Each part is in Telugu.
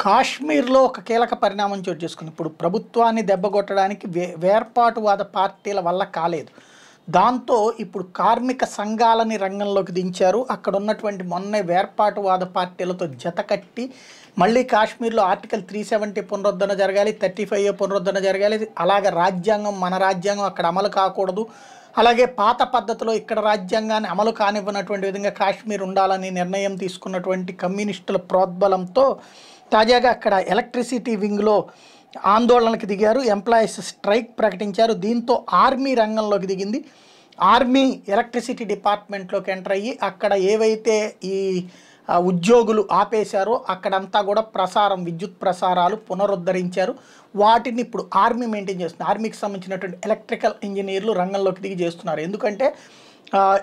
కాశ్మీర్లో ఒక కీలక పరిణామం చోటు చేసుకుంది. ఇప్పుడు ప్రభుత్వాన్ని దెబ్బగొట్టడానికి వే వేర్పాటువాద పార్టీల వల్ల కాలేదు. దాంతో ఇప్పుడు కార్మిక సంఘాలని రంగంలోకి దించారు. అక్కడ ఉన్నటువంటి మొన్నే వేర్పాటువాద పార్టీలతో జతకట్టి మళ్ళీ కాశ్మీర్లో ఆర్టికల్ త్రీ సెవెంటీ పునరుద్ధరణ జరగాలి థర్టీ ఫైవ్ పునరుద్ధరణ జరగాలి. అలాగే రాజ్యాంగం మన రాజ్యాంగం అక్కడ అమలు కాకూడదు. అలాగే పాత పద్ధతిలో ఇక్కడ రాజ్యాంగాన్ని అమలు కానివ్వనటువంటి విధంగా కాశ్మీర్ ఉండాలని నిర్ణయం తీసుకున్నటువంటి కమ్యూనిస్టుల ప్రోద్బలంతో తాజాగా అక్కడ ఎలక్ట్రిసిటీ వింగ్లో ఆందోళనకు దిగారు ఎంప్లాయీస్ స్ట్రైక్ ప్రకటించారు. దీంతో ఆర్మీ రంగంలోకి దిగింది. ఆర్మీ ఎలక్ట్రిసిటీ డిపార్ట్మెంట్లోకి ఎంటర్ అయ్యి అక్కడ ఏవైతే ఈ ఉద్యోగులు ఆపేశారో అక్కడంతా కూడా ప్రసారం విద్యుత్ ప్రసారాలు పునరుద్ధరించారు. వాటిని ఇప్పుడు ఆర్మీ మెయింటైన్ చేస్తుంది ఆర్మీకి సంబంధించినటువంటి ఎలక్ట్రికల్ ఇంజనీర్లు రంగంలోకి దిగి చేస్తున్నారు. ఎందుకంటే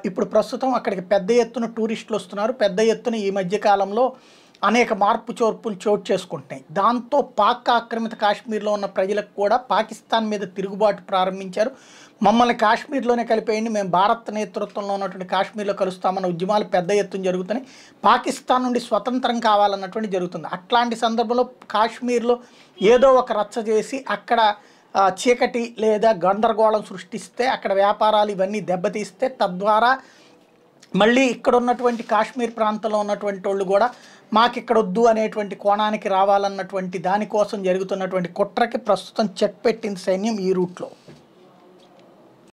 ఇప్పుడు ప్రస్తుతం అక్కడికి పెద్ద ఎత్తున టూరిస్టులు వస్తున్నారు. పెద్ద ఎత్తున ఈ మధ్యకాలంలో అనేక మార్పు చోర్పులు చోటు చేసుకుంటున్నాయి. దాంతో పాక్ ఆక్రమిత కాశ్మీర్లో ఉన్న ప్రజలకు కూడా పాకిస్తాన్ మీద తిరుగుబాటు ప్రారంభించారు. మమ్మల్ని కాశ్మీర్లోనే కలిపేయండి మేము భారత్ నేతృత్వంలో ఉన్నటువంటి కాశ్మీర్లో కలుస్తామన్న ఉద్యమాలు పెద్ద ఎత్తున జరుగుతున్నాయి. పాకిస్తాన్ నుండి స్వతంత్రం కావాలన్నటువంటి జరుగుతుంది. అట్లాంటి సందర్భంలో కాశ్మీర్లో ఏదో ఒక రచ్చ చేసి అక్కడ చీకటి లేదా గందరగోళం సృష్టిస్తే అక్కడ వ్యాపారాలు ఇవన్నీ దెబ్బతీస్తే తద్వారా మళ్ళీ ఇక్కడ ఉన్నటువంటి కాశ్మీర్ ప్రాంతంలో ఉన్నటువంటి వాళ్ళు కూడా మాకు ఇక్కడ వద్దు అనేటువంటి కోణానికి రావాలన్నటువంటి దానికోసం జరుగుతున్నటువంటి కుట్రకి ప్రస్తుతం చెక్ పెట్టింది సైన్యం ఈ రూట్లో.